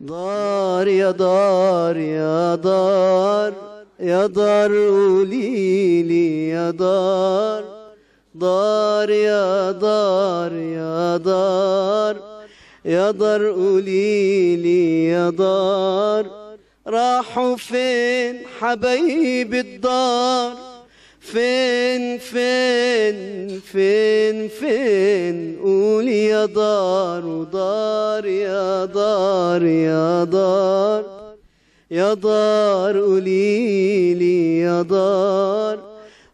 دار يا دار يا دار يا دار قولي لي يا دار. دار يا دار يا دار يا دار قولي لي يا دار. راحوا فين حبايب الدار؟ فين فين فين فين؟ قولي يا دار ودار يا دار يا دار. يا دار قولي لي يا دار.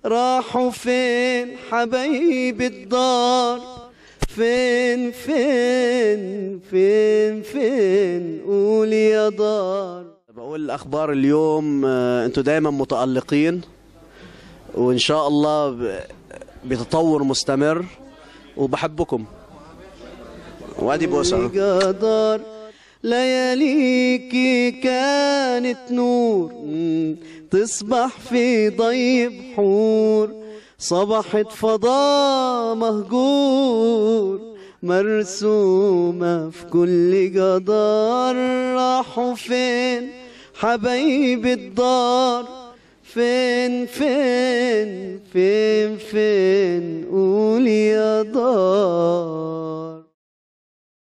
راحوا فين حبايب الدار؟ فين فين فين فين؟ قولي يا دار. بقول الأخبار اليوم آه، أنتوا دايما متألقين وإن شاء الله بتطور مستمر وبحبكم. وأدي بوسة. قدر لياليكي كانت نور تصبح في ضي بحور صبحت فضاء مهجور مرسومة في كل جدار راحوا فين حبايب الدار؟ فين فين فين فين قولي يا دار